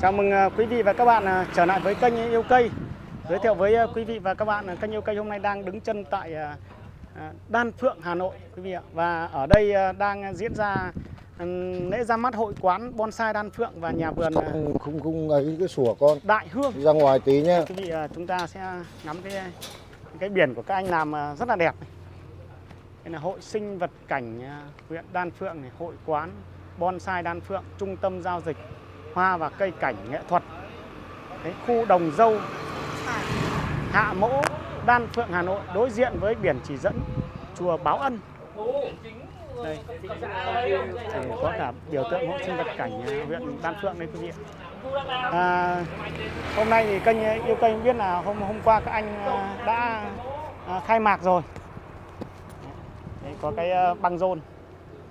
Chào mừng à, quý vị và các bạn à, trở lại với kênh Yêu Cây. Giới thiệu với à, quý vị và các bạn kênh Yêu Cây hôm nay đang đứng chân tại Đan Phượng, Hà Nội quý vị ạ. Và ở đây đang diễn ra lễ ra mắt hội quán bonsai Đan Phượng và nhà vườn không không không ấy cái sủa con. Đại Hương. Ra ngoài tí nhé. Quý vị chúng ta sẽ ngắm cái cái biển của các anh làm rất là đẹp. Đây là hội sinh vật cảnh huyện Đan Phượng này, hội quán bonsai Đan Phượng, trung tâm giao dịch hoa và cây cảnh nghệ thuật. Đấy, khu Đồng Dâu Hạ Mỗ Đan Phượng Hà Nội đối diện với biển chỉ dẫn chùa Báo Ân. Đây thì có cả biểu tượng hộ sinh vật cảnh huyện Đan Phượng đây quý vị à, hôm nay thì kênh yêu kênh biết là hôm hôm qua các anh à, đã à, khai mạc rồi. Đấy, có cái à, băng rôn.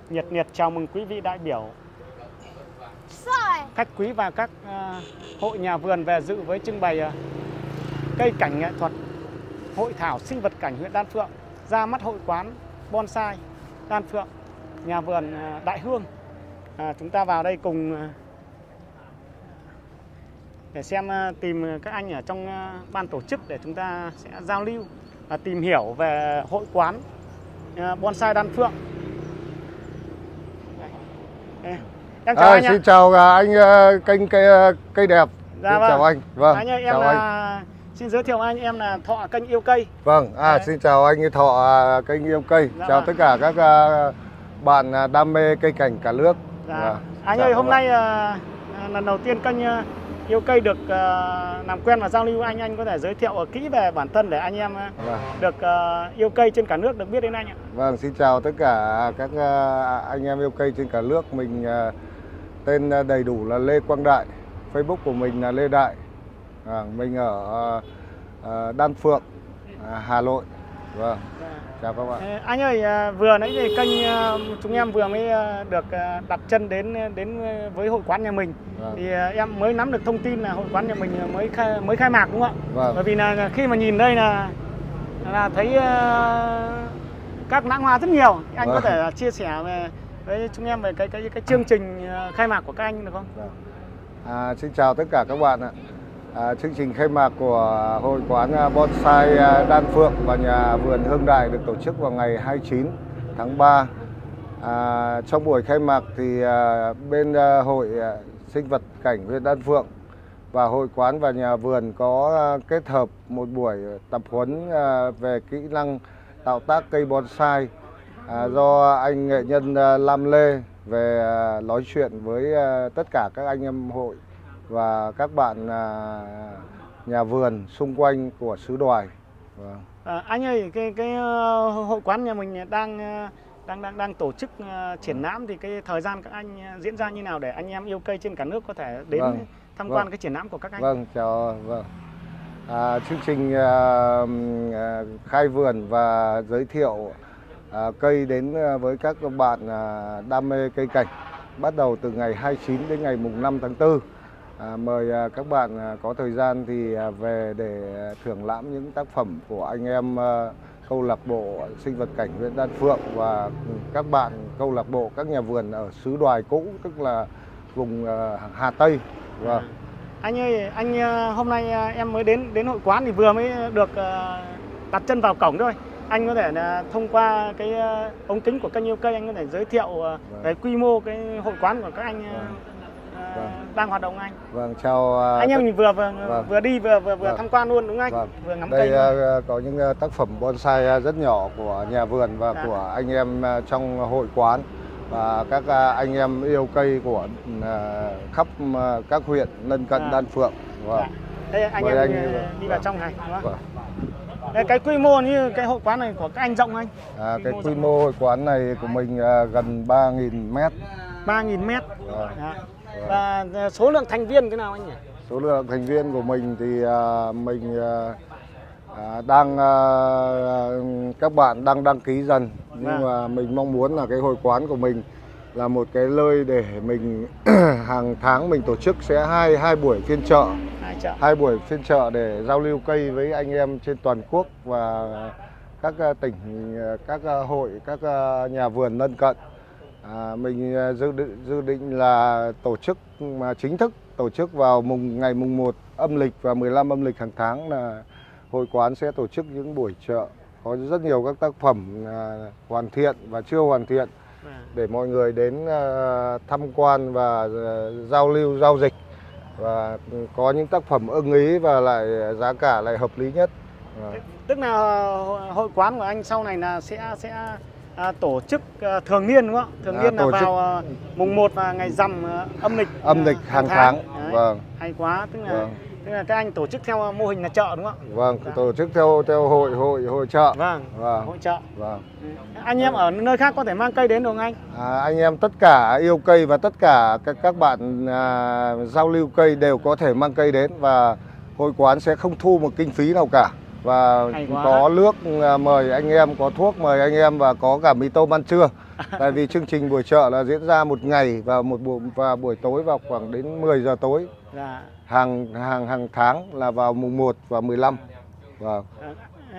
Nhiệt nhiệt chào mừng quý vị đại biểu khách quý và các à, hội nhà vườn về dự với trưng bày à, cây cảnh nghệ thuật hội thảo sinh vật cảnh huyện Đan Phượng ra mắt hội quán bonsai Đan Phượng nhà vườn à, Đại Hương. À, chúng ta vào đây cùng để xem tìm các anh ở trong ban tổ chức để chúng ta sẽ giao lưu và tìm hiểu về hội quán bonsai Đan Phượng. Đây. Em chào à, anh Xin ạ. chào à, anh uh, kênh cây, uh, cây đẹp. Dạ xin vâng. chào anh. Vâng. Anh ơi, em chào là... anh. Xin giới thiệu anh em là Thọ kênh yêu cây. Vâng, à Đấy. xin chào anh Thọ kênh yêu cây. Dạ chào vâng. tất cả các uh, bạn đam mê cây cảnh cả nước. Dạ. Dạ. Anh ơi, hôm nay uh, lần đầu tiên kênh uh, yêu cây được uh, làm quen và giao lưu anh anh có thể giới thiệu kỹ về bản thân để anh em uh, vâng. được uh, yêu cây trên cả nước được biết đến anh ạ. Vâng, xin chào tất cả các uh, anh em yêu cây trên cả nước. Mình uh, Tên à, đầy đủ là Lê Quang Đại, Facebook của mình là Lê Đại. À, mình ở à, Đan Phượng, à, Hà Nội. Vâng. Chào các bạn. Anh ơi, à, vừa nãy thì kênh à, chúng em vừa mới được đặt chân đến đến với hội quán nhà mình. Vâng. Thì em mới nắm được thông tin là hội quán nhà mình mới khai, mới khai mạc đúng không ạ? Vâng. Bởi vì là khi mà nhìn đây là là thấy các lãng hoa rất nhiều. Anh vâng. có thể chia sẻ về với chúng em về cái cái cái chương trình à, khai mạc của các anh được không? Vâng. À, xin chào tất cả các bạn ạ. À, chương trình khai mạc của hội quán à, bonsai à, Đan Phượng và nhà vườn Hương Đại được tổ chức vào ngày 29 tháng 3. À, trong buổi khai mạc thì à, bên à, hội à, sinh vật cảnh huyện Đan Phượng và hội quán và nhà vườn có à, kết hợp một buổi tập huấn à, về kỹ năng tạo tác cây bonsai à, do anh nghệ nhân à, Lam Lê về à, nói chuyện với à, tất cả các anh em hội và các bạn à, nhà vườn xung quanh của xứ Đoài. Vâng. À, anh ơi, cái cái uh, hội quán nhà mình đang uh, đang đang đang tổ chức uh, triển lãm thì cái thời gian các anh diễn ra như nào để anh em yêu cây trên cả nước có thể đến vâng. tham quan vâng. cái triển lãm của các anh? Vâng, chào vâng. À, chương trình uh, khai vườn và giới thiệu à, cây đến à, với các bạn à, đam mê cây cảnh bắt đầu từ ngày 29 đến ngày mùng 5 tháng 4. À, mời à, các bạn à, có thời gian thì à, về để thưởng lãm những tác phẩm của anh em à, câu lạc bộ sinh vật cảnh huyện Đan Phượng và các bạn câu lạc bộ các nhà vườn ở xứ Đoài cũ tức là vùng à, Hà Tây. Vâng. À. Anh ơi, anh à, hôm nay à, em mới đến đến hội quán thì vừa mới được đặt chân vào cổng thôi anh có thể là thông qua cái ờ, ống kính của kênh yêu cây anh có thể giới thiệu ờ, vâng. cái quy mô cái hội quán của các anh ờ, vâng. vâng. đang hoạt động anh. Vâng, chào anh em mình vừa vừa vâng. vừa đi vừa vừa vừa vâng. tham quan luôn đúng không anh? Vâng. Vừa ngắm Đây cây. có những tác phẩm bonsai rất nhỏ của nhà vườn và dạ. của anh em trong hội quán và các anh em yêu cây của khắp các huyện lân cận dạ. Đan Phượng. Vâng. Dạ. Đây anh Mời em anh đi vào trong này. Đúng không? Vâng. Cái quy mô như cái hội quán này của các anh rộng anh? À, cái quy mô hội quán này của mình à, gần 3.000 mét. 3.000 mét. Vâng. Dạ. Và à, số lượng thành viên thế nào anh nhỉ? Số lượng thành viên của mình thì à, mình à, à, đang à, các bạn đang đăng ký dần nhưng vâng. mà mình mong muốn là cái hội quán của mình là một cái nơi để mình hàng tháng mình tổ chức sẽ hai hai buổi phiên chợ chợ. hai buổi phiên chợ để giao lưu cây với anh em trên toàn quốc và các ờ, tỉnh ờ, các ờ, hội các nhà vườn lân cận à, mình dự định dự định là tổ chức mà chính thức tổ chức vào mùng ngày mùng 1 âm lịch và 15 âm lịch hàng tháng là hội quán sẽ tổ chức những buổi chợ có rất nhiều các tác phẩm à, hoàn thiện và chưa hoàn thiện Vâng. để mọi người đến à, tham quan và à, giao lưu giao dịch và có những tác phẩm ưng ý và lại giá cả lại hợp lý nhất. Tức là hội- quán của anh sau này là sẽ sẽ à, tổ chức à, thường niên đúng không? Thường À, niên là tổ chức- vào à, mùng 1 và ngày rằm à, âm lịch Âm lịch à, hàng tháng. Đấy. Vâng. Hay quá, tức là Vâng. Tức là các anh tổ chức theo mô hình là chợ đúng không? Vâng, tổ chức theo theo hội hội hội chợ. Vâng. Vâng. Hội chợ. Vâng. Anh em ở nơi khác có thể mang cây đến được không anh? À, anh em tất cả yêu cây và tất cả các các bạn à, giao lưu cây đều có thể mang cây đến và hội quán sẽ không thu một kinh phí nào cả và có nước à, mời anh em, có thuốc mời anh em và có cả mì tôm ăn trưa. Tại vì chương trình buổi chợ là diễn ra một ngày và một buổi và buổi tối vào khoảng đến 10 giờ tối Dạ. hàng hàng hàng tháng là vào mùng 1 và 15. Vâng. À,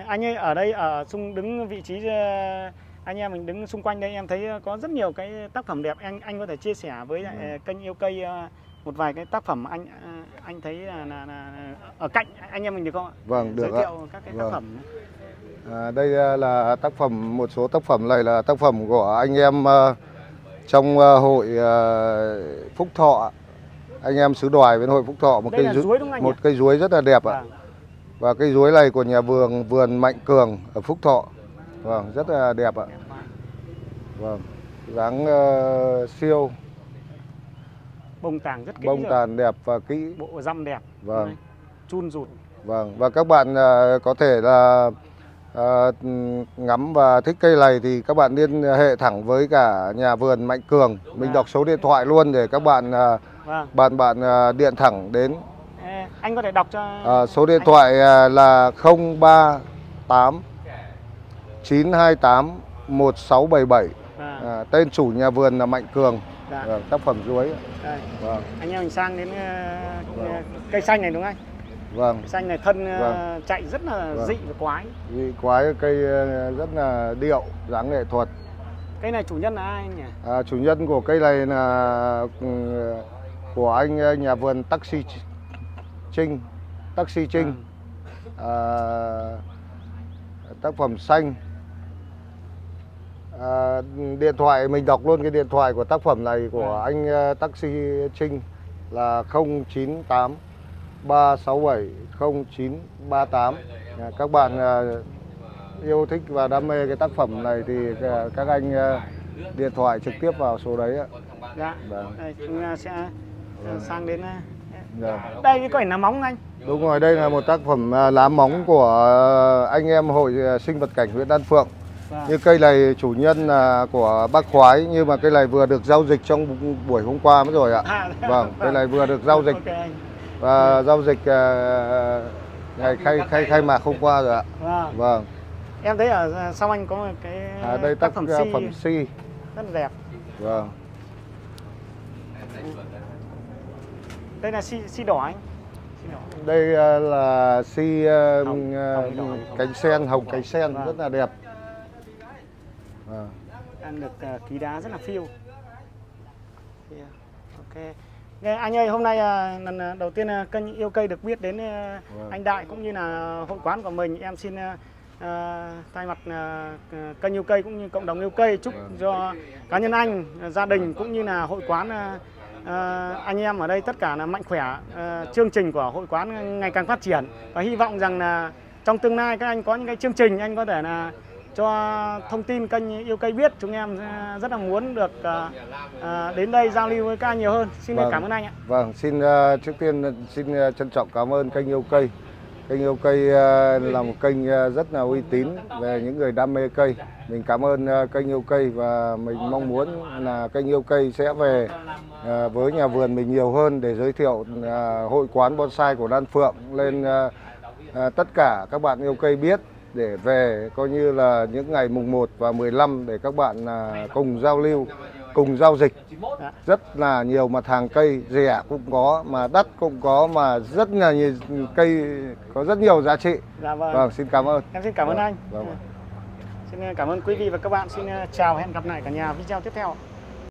anh ơi ở đây ở xung đứng vị trí ờ, anh em mình đứng xung quanh đây em thấy có rất nhiều cái tác phẩm đẹp anh anh có thể chia sẻ với lại, ờ, kênh yêu cây ờ, một vài cái tác phẩm anh ờ, anh thấy là, là, là ở cạnh anh em mình được không ạ? Vâng, được Giới ạ. thiệu các cái tác Vâng. phẩm. À, đây là tác phẩm một số tác phẩm này là tác phẩm của anh em à, trong à, hội à, Phúc Thọ anh em xứ đoài bên hội Phúc Thọ một Đây cây là ru- chuối đúng không anh một cây chuối rất là đẹp ạ Vâng. và cây chuối này của nhà vườn vườn Mạnh Cường ở Phúc Thọ vâng rất là đẹp ạ vâng dáng à, siêu Bông tàng rất kỹ bông tàn đẹp và kỹ Bộ răm đẹp. Vâng. Chun rụt. Vâng và các bạn à, có thể là à, ngắm và thích cây này thì các bạn liên hệ thẳng với cả nhà vườn Mạnh Cường. Mình Vâng. đọc số điện thoại luôn để các bạn à, Vâng. bạn bạn à, điện thẳng đến. Ê, anh có thể đọc cho À, số điện anh- thoại à, là 038 928 1677. Vâng. À, tên chủ nhà vườn là Mạnh Cường. Dạ. Vâng, tác phẩm. Đây. Vâng. Anh em mình sang đến ờ, cây xanh này đúng không anh? Vâng. Cây xanh này thân ờ, Vâng. chạy rất là Vâng. dị và quái. Vì quái cây à, rất là điệu, dáng nghệ thuật. Cây này chủ nhân là ai nhỉ? À, chủ nhân của cây này là ừ, của anh ờ, nhà vườn taxi Trinh, taxi Trinh. À, tác phẩm xanh. À, điện thoại mình đọc luôn cái điện thoại của tác phẩm này của Vâng. anh taxi Trinh là 098 367 0938. À, các bạn ờ, yêu thích và đam mê cái tác phẩm này thì các anh điện thoại trực tiếp vào số đấy ạ. Dạ. Vâng. Chúng ta sẽ ờ, sang đến ờ, Dạ. đây cái quả là móng anh. Đúng rồi, đây là một tác phẩm à, lá móng của ờ, anh em hội sinh vật cảnh huyện Đan Phượng. Vâng. Như cây này chủ nhân là của bác Khoái nhưng mà cây này vừa được giao dịch trong buổi hôm qua mới rồi ạ. À, Vâng, cây này vừa được giao dịch và giao dịch ngày khai khai khai mạc hôm qua rồi ạ. Vâng. Vâng. Em thấy ở ờ, sau anh có một cái À, đây tác phẩm phẩm, si phẩm si. rất là đẹp. Vâng. Đây là si si đỏ anh. Đỏ. Đây à, là si à, Hồng, à, hồng cánh sen, hồng cánh sen Vâng. rất là đẹp. Vâng. Đang được ờ, ký đá rất là phiêu. Yeah. Ok. Nghe, anh ơi, hôm nay lần đầu tiên kênh yêu cây được biết đến Vâng. anh Đại cũng như là hội quán của mình. Em xin ờ, thay mặt ờ, kênh yêu cây cũng như cộng đồng yêu cây chúc Vâng. cho cá nhân anh, gia đình cũng như là hội quán ờ, ờ, anh em ở đây tất cả là mạnh khỏe. Ờ, chương trình của hội quán ngày càng phát triển và hy vọng rằng là trong tương lai các anh có những cái chương trình anh có thể là cho thông tin kênh yêu cây biết chúng em ờ, rất là muốn được ờ, đến đây giao lưu với các anh nhiều hơn xin Vâng. cảm ơn anh ạ Vâng, xin ờ, trước tiên xin ờ, trân trọng cảm ơn kênh yêu cây. Kênh yêu cây ờ, là một kênh ờ, rất là uy tín về những người đam mê cây. Mình cảm ơn ờ, kênh yêu cây và mình mong muốn là kênh yêu cây sẽ về với nhà vườn mình nhiều hơn để giới thiệu hội quán bonsai của Đan Phượng lên tất cả các bạn yêu cây biết để về coi như là những ngày mùng 1 và 15 để các bạn cùng giao lưu, cùng giao dịch. Rất là nhiều mặt hàng cây rẻ cũng có mà đắt cũng có mà rất là nhiều cây có rất nhiều giá trị. Dạ vâng, vâng xin cảm ơn. Em xin cảm ơn Vâng, anh. vâng. xin cảm ơn quý vị và các bạn. Xin chào hẹn gặp lại cả nhà video tiếp theo